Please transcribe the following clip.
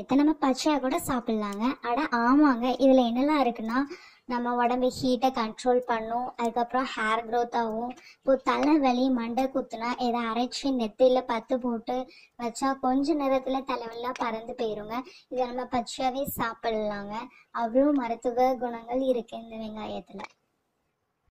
எத்தனை நம்ம பச்சையாக கூட சாப்பிட்லாங்க. ஆட ஆமாங்க. இதில் என்னெல்லாம் இருக்குன்னா நம்ம உடம்பு ஹீட்டை கண்ட்ரோல் பண்ணும். அதுக்கப்புறம் ஹேர் க்ரோத் ஆகும். இப்போ தலைவலி மண்டை குத்துனா இதை அரைச்சி நெத்தியில் பத்து போட்டு வச்சா கொஞ்ச நேரத்தில் தலைவலாம் பறந்து போயிருங்க. இதை நம்ம பச்சையாகவே சாப்பிட்லாங்க. அவ்வளோ மருத்துவ குணங்கள் இருக்குது இந்த வெங்காயத்தில்.